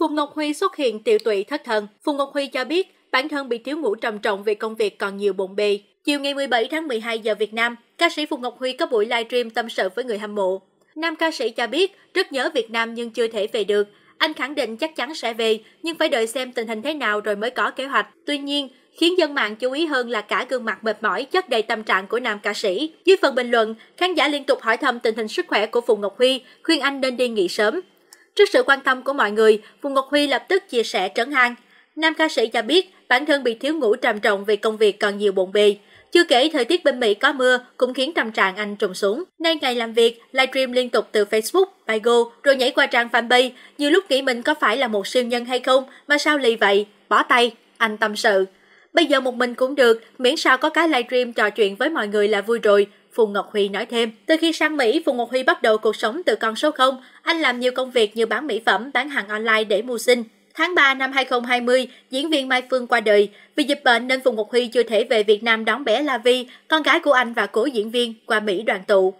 Phùng Ngọc Huy xuất hiện tiểu tụy thất thần. Phùng Ngọc Huy cho biết bản thân bị thiếu ngủ trầm trọng vì công việc còn nhiều bộn bề. Chiều ngày 17 tháng 12 giờ Việt Nam, ca sĩ Phùng Ngọc Huy có buổi livestream tâm sự với người hâm mộ. Nam ca sĩ cho biết rất nhớ Việt Nam nhưng chưa thể về được. Anh khẳng định chắc chắn sẽ về, nhưng phải đợi xem tình hình thế nào rồi mới có kế hoạch. Tuy nhiên, khiến dân mạng chú ý hơn là cả gương mặt mệt mỏi chất đầy tâm trạng của nam ca sĩ. Dưới phần bình luận, khán giả liên tục hỏi thăm tình hình sức khỏe của Phùng Ngọc Huy, khuyên anh nên đi nghỉ sớm. Trước sự quan tâm của mọi người, Phùng Ngọc Huy lập tức chia sẻ trấn an. Nam ca sĩ cho biết bản thân bị thiếu ngủ trầm trọng vì công việc còn nhiều bộn bề. Chưa kể thời tiết bên Mỹ có mưa cũng khiến tâm trạng anh trùng xuống. Nay ngày làm việc, livestream liên tục từ Facebook, Bigo rồi nhảy qua trang fanpage. Nhiều lúc nghĩ mình có phải là một siêu nhân hay không mà sao lì vậy? Bỏ tay, anh tâm sự. Bây giờ một mình cũng được, miễn sao có cái livestream trò chuyện với mọi người là vui rồi. Phùng Ngọc Huy nói thêm, từ khi sang Mỹ, Phùng Ngọc Huy bắt đầu cuộc sống từ con số 0. Anh làm nhiều công việc như bán mỹ phẩm, bán hàng online để mưu sinh. Tháng 3 năm 2020, diễn viên Mai Phương qua đời. Vì dịch bệnh nên Phùng Ngọc Huy chưa thể về Việt Nam đón bé La Vi, con gái của anh và cố diễn viên, qua Mỹ đoàn tụ.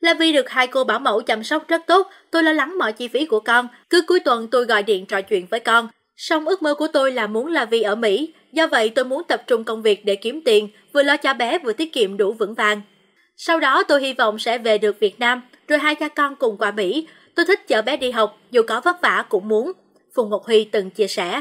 La Vi được hai cô bảo mẫu chăm sóc rất tốt, tôi lo lắng mọi chi phí của con. Cứ cuối tuần tôi gọi điện trò chuyện với con. Song ước mơ của tôi là muốn La Vi ở Mỹ, do vậy tôi muốn tập trung công việc để kiếm tiền, vừa lo cho bé vừa tiết kiệm đủ vững vàng. Sau đó tôi hy vọng sẽ về được Việt Nam, rồi hai cha con cùng qua Mỹ. Tôi thích chở bé đi học, dù có vất vả cũng muốn. Phùng Ngọc Huy từng chia sẻ.